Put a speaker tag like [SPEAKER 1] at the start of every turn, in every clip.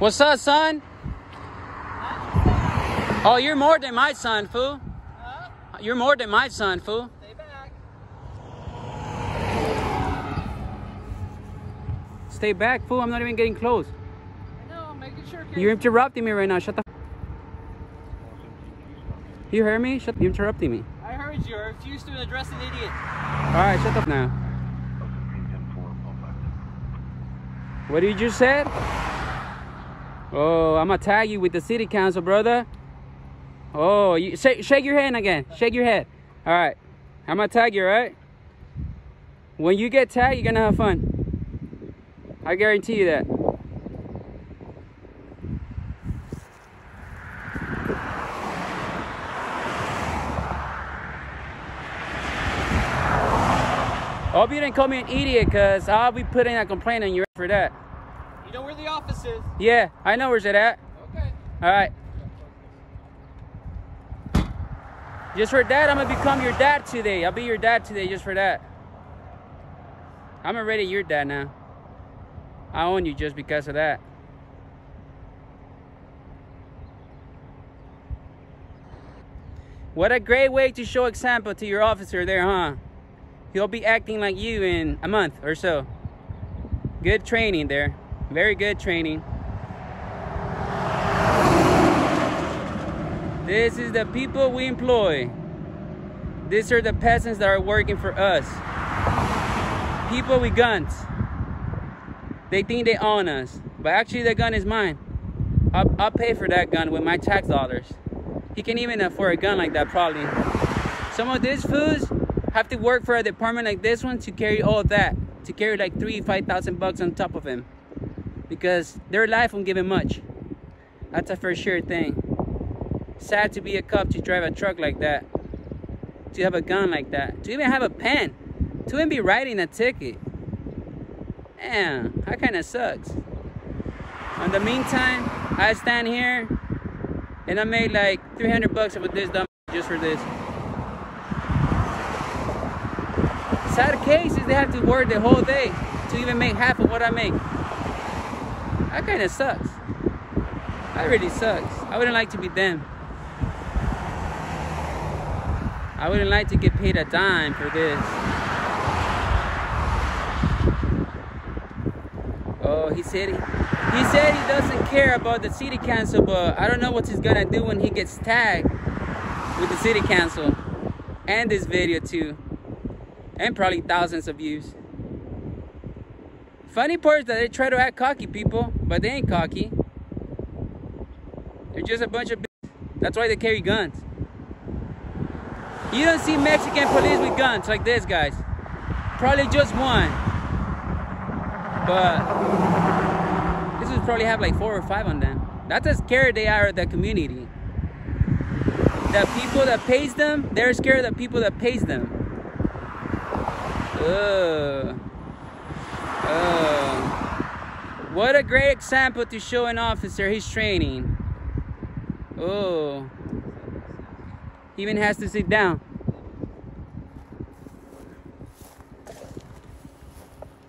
[SPEAKER 1] What's up, son? Oh, you're more than my son, fool.
[SPEAKER 2] Huh?
[SPEAKER 1] You're more than my son, fool.
[SPEAKER 2] Stay back.
[SPEAKER 1] Stay back, fool. I'm not even getting close.
[SPEAKER 2] I know, I'm making sure.
[SPEAKER 1] You're interrupting me right now. Shut the. You hear me? Shut. You're interrupting me.
[SPEAKER 2] I heard you. I refuse to address an idiot.
[SPEAKER 1] All right, shut up now. What did you just said? Oh, I'm gonna tag you with the city council, brother. Oh, you shake, shake your hand again. Shake your head. All right, I'm gonna tag you, right? When you get tagged, you're gonna have fun. I guarantee you that. Hope you didn't call me an idiot, cause I'll be putting a complaint on you for that.
[SPEAKER 2] You know where the office is.
[SPEAKER 1] Yeah, I know where's it at.
[SPEAKER 2] Okay.
[SPEAKER 1] All right. Just for that, I'm gonna become your dad today. I'll be your dad today just for that. I'm already your dad now. I own you just because of that. What a great way to show example to your officer there, huh? He'll be acting like you in a month or so. Good training there. Very good training. This is the people we employ. These are the peasants that are working for us. People with guns. They think they own us, but actually the gun is mine. I'll, I'll pay for that gun with my tax dollars. He can even afford a gun like that probably. Some of these fools have to work for a department like this one to carry all that. To carry like three, five thousand bucks on top of him. Because their life won't give him much. That's a for sure thing. Sad to be a cop to drive a truck like that. To have a gun like that. To even have a pen. To even be writing a ticket. Damn, that kind of sucks. In the meantime, I stand here and I made like 300 bucks with this dumb just for this. Sad case is they have to work the whole day to even make half of what I make. That kind of sucks. That really sucks. I wouldn't like to be them. I wouldn't like to get paid a dime for this. Oh, he said he, he said he doesn't care about the city council, but I don't know what he's gonna do when he gets tagged with the city council and this video too, and probably thousands of views. Funny part is that they try to act cocky, people, but they ain't cocky. They're just a bunch of. b- That's why they carry guns. You don't see Mexican police with guns like this, guys. Probably just one. But this would probably have like four or five on them. That's how scared they are of the community. The people that pays them, they're scared of the people that pays them. Ugh. Ugh. What a great example to show an officer he's training. Oh. He even has to sit down.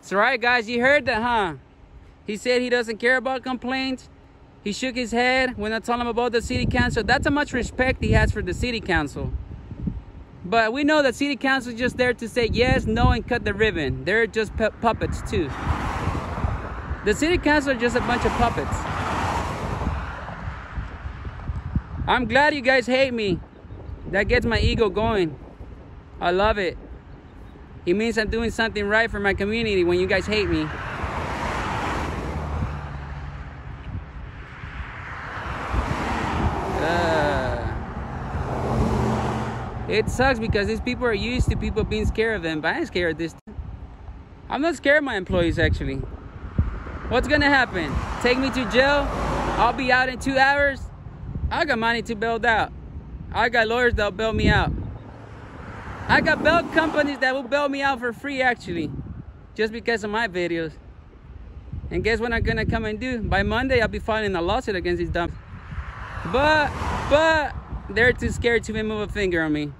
[SPEAKER 1] It's alright, guys. You heard that, huh? He said he doesn't care about complaints. He shook his head when I told him about the city council. That's how much respect he has for the city council. But we know that city council is just there to say yes, no, and cut the ribbon. They're just pu- puppets too. The city council are just a bunch of puppets. I'm glad you guys hate me. That gets my ego going. I love it. It means I'm doing something right for my community when you guys hate me. Uh, it sucks because these people are used to people being scared of them, but I ain't scared of this. I'm not scared of my employees actually. What's gonna happen? Take me to jail? I'll be out in two hours? I got money to build out. I got lawyers that'll bail me out. I got bail companies that will bail me out for free actually. Just because of my videos. And guess what I'm gonna come and do? By Monday I'll be filing a lawsuit against these dumps. But but they're too scared to even move a finger on me.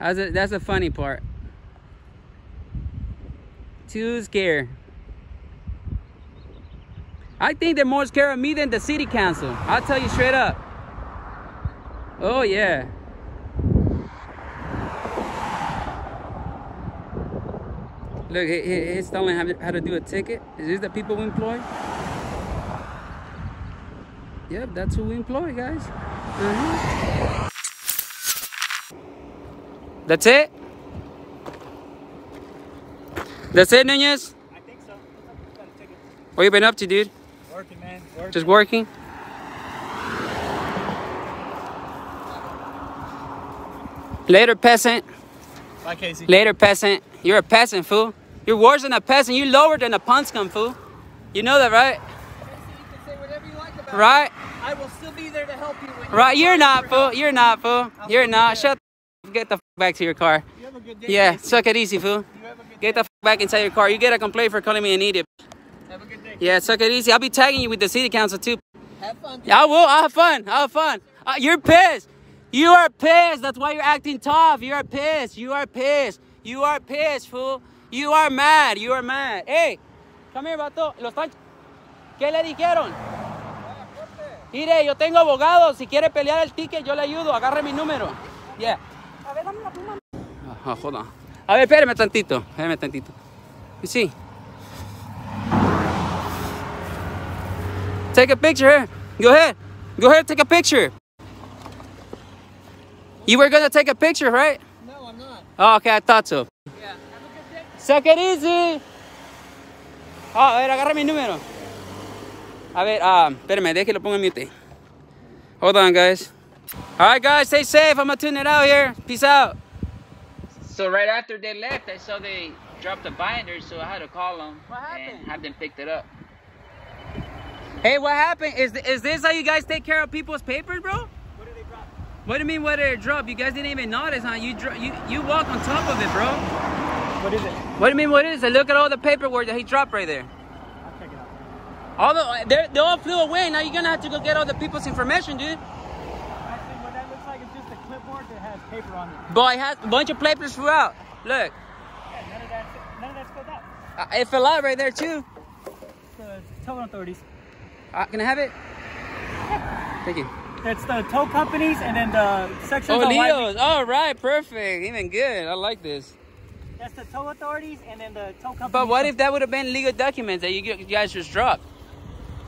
[SPEAKER 1] That's a, that's funny part. Too scared. I think they're more scared of me than the city council. I'll tell you straight up. Oh yeah. Look, he, he- he's telling him how to do a ticket. Is this the people we employ? Yep, that's who we employ, guys. Uh-huh. That's it? That's it, Nunez?
[SPEAKER 2] I think so. Got a ticket.
[SPEAKER 1] What you been up to, dude?
[SPEAKER 2] Working, man. Working.
[SPEAKER 1] Just working? Later, peasant.
[SPEAKER 2] Bye, Casey.
[SPEAKER 1] Later, peasant. You're a peasant, fool. You're worse than a peasant. You're lower than a punch scum, fool. You know that, right?
[SPEAKER 2] You can say whatever you like
[SPEAKER 1] Right?
[SPEAKER 2] I will still be there to help you. When
[SPEAKER 1] Right? You're not, fool. You're not, fool. You're not. Shut the Get the f- back to your car.
[SPEAKER 2] You have a good day.
[SPEAKER 1] Yeah,
[SPEAKER 2] Casey.
[SPEAKER 1] suck it easy, fool.
[SPEAKER 2] You have a good
[SPEAKER 1] Get the f- back inside your car. You get a complaint for calling me an idiot. Yeah, suck it easy. I'll be tagging you with the city council, too.
[SPEAKER 2] Have fun.
[SPEAKER 1] Yeah, I will. I'll have fun. I'll have fun. Uh, you're pissed. You are pissed. That's why you're acting tough. You are pissed. You are pissed. You are pissed, fool. You are mad. You are mad. Hey, come here, vato. Lo están... ¿Qué le dijeron? Mire, yo tengo abogado. Si quiere pelear el ticket, yo le ayudo. Agarre mi número. Yeah. Ah, hold on. A ver, espérame tantito. Espérame tantito. You Take a picture here. Go ahead. Go ahead, take a picture. You were gonna take a picture, right?
[SPEAKER 2] No, I'm not.
[SPEAKER 1] Oh, okay, I thought so.
[SPEAKER 2] Yeah. Have a good day.
[SPEAKER 1] Suck it easy. Oh, a ver, agarra mi número. A ver, um, espérame, deje que lo ponga en mute. Hold on, guys. All right, guys, stay safe. I'm gonna tune it out here. Peace out. So right after they left, I saw they dropped the binder, so I had to call them
[SPEAKER 2] What happened?
[SPEAKER 1] and have them picked it up. Hey, what happened? Is is this how you guys take care of people's papers, bro?
[SPEAKER 2] What did they drop?
[SPEAKER 1] What do you mean? What did it drop? You guys didn't even notice, huh? You dro- you you walk on top of it, bro.
[SPEAKER 2] What is it?
[SPEAKER 1] What do you mean? What is it? Look at all the paperwork that he dropped right there.
[SPEAKER 2] I'll check it out.
[SPEAKER 1] All the they they all flew away. Now you're gonna have to go get all the people's information, dude.
[SPEAKER 2] Actually, what that looks like is just a clipboard that has paper on it.
[SPEAKER 1] Boy, has a bunch of papers flew out. Look,
[SPEAKER 2] Yeah, none of that's none of that's filled out.
[SPEAKER 1] uh, it fell out right there too.
[SPEAKER 2] The towing authorities.
[SPEAKER 1] Uh, can I have it? Thank you.
[SPEAKER 2] It's the tow companies and then the sections
[SPEAKER 1] Oh,
[SPEAKER 2] on why we-
[SPEAKER 1] Leo's. All right, perfect. Even good. I like this.
[SPEAKER 2] That's the tow authorities and then the tow companies.
[SPEAKER 1] But what if that would have been legal documents that you, you guys just dropped?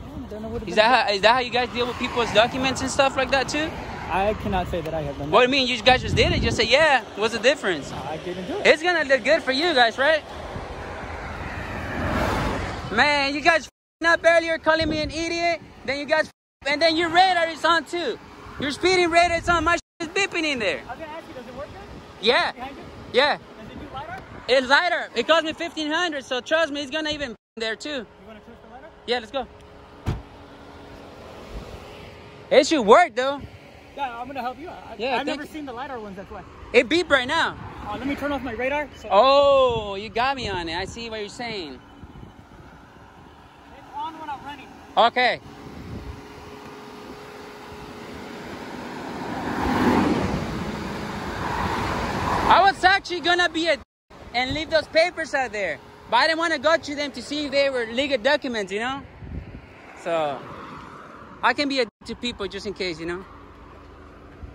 [SPEAKER 2] I don't know what it
[SPEAKER 1] Is that how, is that how you guys deal with people's documents and stuff like that too?
[SPEAKER 2] I cannot say that I have done
[SPEAKER 1] What do you mean? You guys just did it? Just say yeah. What's the difference?
[SPEAKER 2] I didn't do it.
[SPEAKER 1] It's gonna look good for you guys, right? Man, you guys up earlier calling me an idiot. Then you guys, and then your radar is on too. Your speeding radar is on. My shit is beeping in there.
[SPEAKER 2] I was gonna ask you, does it work good?
[SPEAKER 1] Yeah, yeah.
[SPEAKER 2] Does it do LiDAR?
[SPEAKER 1] It's lighter. It cost me fifteen hundred, so trust me, it's gonna even there too.
[SPEAKER 2] You wanna twist the LiDAR?
[SPEAKER 1] Yeah, let's go. It should work though.
[SPEAKER 2] Yeah, I'm gonna help you. I,
[SPEAKER 1] Yeah,
[SPEAKER 2] I've never
[SPEAKER 1] you.
[SPEAKER 2] seen the LiDAR ones, that's why.
[SPEAKER 1] It beep right now.
[SPEAKER 2] Uh, let me turn off my radar. So
[SPEAKER 1] Oh, you got me on it. I see what you're saying.
[SPEAKER 2] It's on when I'm running.
[SPEAKER 1] Okay. I was actually gonna be a and leave those papers out there, but I didn't want to go to them to see if they were legal documents, you know. So I can be a to people just in case, you know.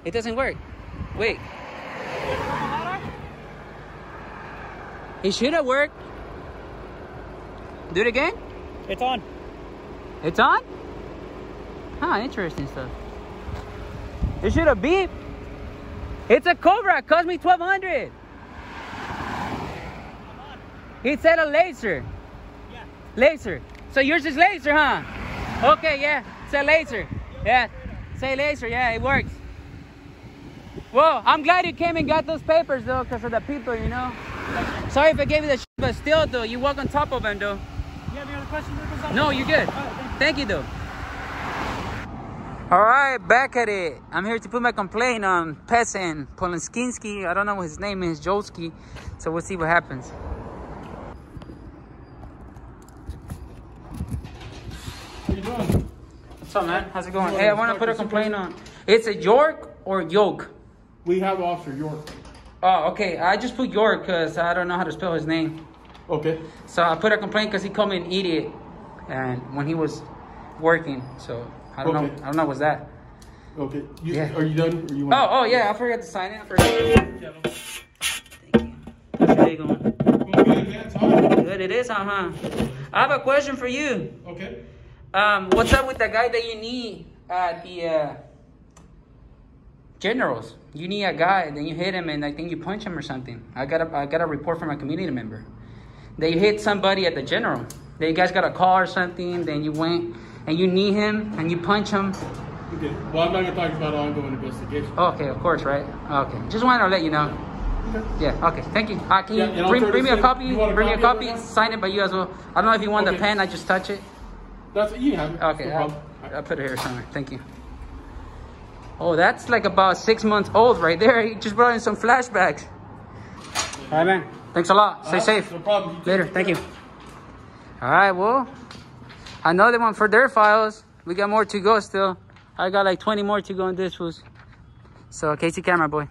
[SPEAKER 1] It doesn't work. Wait,
[SPEAKER 2] it
[SPEAKER 1] should have worked. Do it again.
[SPEAKER 2] It's on.
[SPEAKER 1] It's on? Huh, interesting stuff. It should have beeped. It's a Cobra. It cost me 1200 He said a laser.
[SPEAKER 2] Yeah.
[SPEAKER 1] Laser. So yours is laser, huh? Okay, yeah. It's a laser. Yeah. Say laser. Yeah, it works. Well, I'm glad you came and got those papers, though, because of the people, you know. Sorry if I gave you the shit, but still, though, you walk on top of them, though.
[SPEAKER 2] You have any other questions?
[SPEAKER 1] No, you're good.
[SPEAKER 2] Right, thank you.
[SPEAKER 1] Thank you, though. All right, back at it. I'm here to put my complaint on Peasant Polinskinski. I don't know what his name is, Jolski. So we'll see what happens.
[SPEAKER 3] How you doing?
[SPEAKER 1] What's up, man? How's it going? Hey, I want to put a complaint on. It's a York or Yoke?
[SPEAKER 3] We have Officer York.
[SPEAKER 1] Oh, okay. I just put York because I don't know how to spell his name.
[SPEAKER 3] Okay.
[SPEAKER 1] So I put a complaint because he called me an idiot. And when he was working. So I don't
[SPEAKER 3] Okay.
[SPEAKER 1] know. I don't know what's that.
[SPEAKER 3] Okay. You,
[SPEAKER 1] Yeah.
[SPEAKER 3] Are you done? Or you
[SPEAKER 1] Oh, oh yeah, I forgot to sign it. I forgot. Thank you. How's your day going?
[SPEAKER 3] Oh, good. It's.
[SPEAKER 1] Good, it is, uh huh. I have a question for you.
[SPEAKER 3] Okay.
[SPEAKER 1] Um, what's up with the guy that you need at the uh, generals? You need a guy, then you hit him, and I think you punch him or something. I got a, I got a report from a community member. They hit somebody at the general. Then you guys got a call or something. Then you went and you knee him and you punch him.
[SPEAKER 3] Okay. Well, I'm not gonna talk about ongoing investigation.
[SPEAKER 1] Okay, of course, right? Okay, just wanted to let you know.
[SPEAKER 3] Okay.
[SPEAKER 1] Yeah. Okay. Thank you. Uh, can
[SPEAKER 3] Yeah,
[SPEAKER 1] you bring, bring me a copy?
[SPEAKER 3] You want
[SPEAKER 1] Bring me a
[SPEAKER 3] copy
[SPEAKER 1] copy. Sign it by you as well. I don't know if you want the pen. I just touch it.
[SPEAKER 3] That's what you have it.
[SPEAKER 1] Okay,
[SPEAKER 3] No
[SPEAKER 1] I'll. I'll put it here somewhere. Thank you. Oh, that's like about six months old right there. He just brought in some flashbacks. All right, man. Thanks a lot. Stay
[SPEAKER 3] Uh,
[SPEAKER 1] safe.
[SPEAKER 3] No problem.
[SPEAKER 1] Later. Thank you. All right, well, another one for their files. We got more to go still. I got like 20 more to go in this was. So, KC Camera Boy.